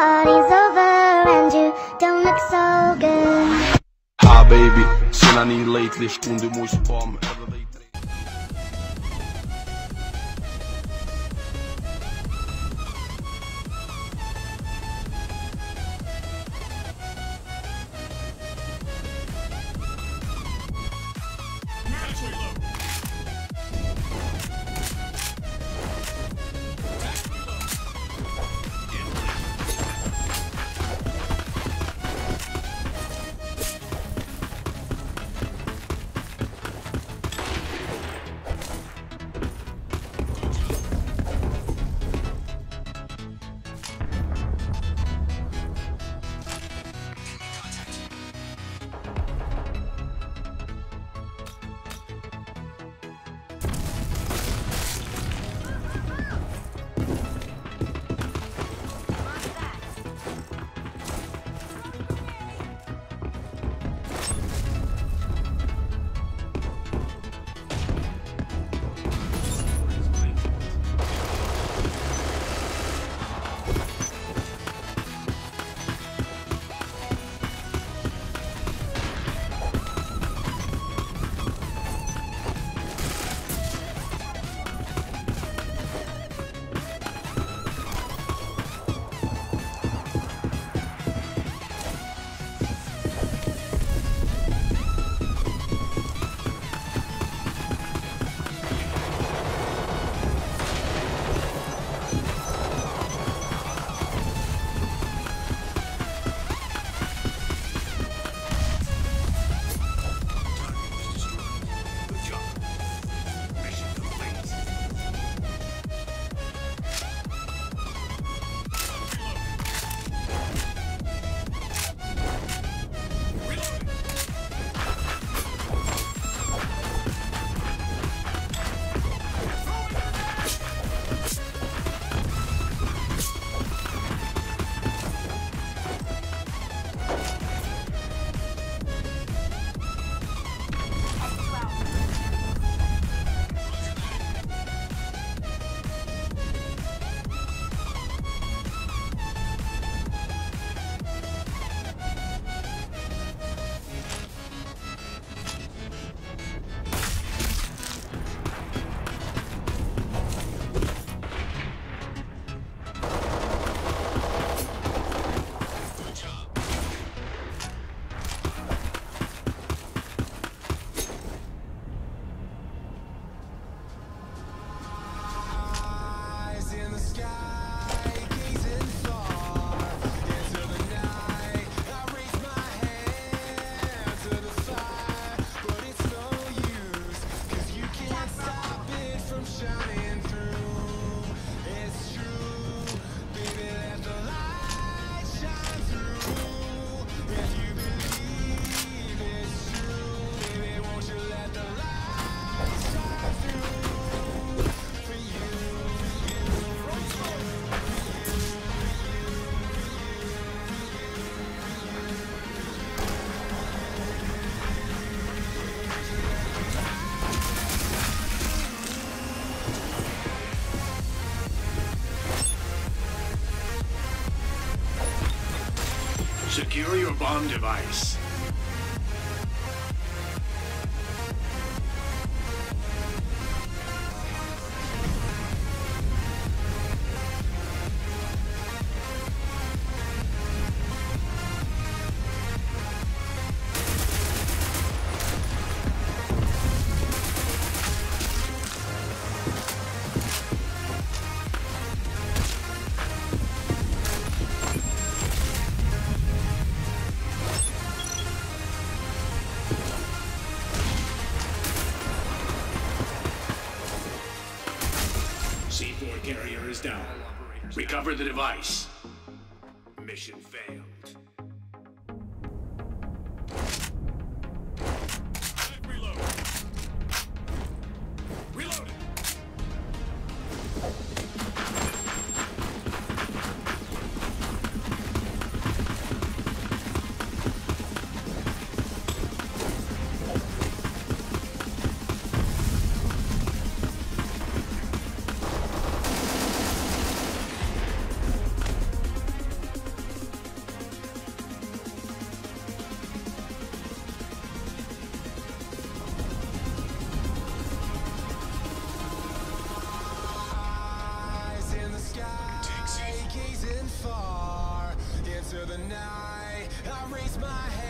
party's over and you don't look so good. Hi baby, lately. secure your bomb device. down. Recover the device. Mission failed. night I raise my head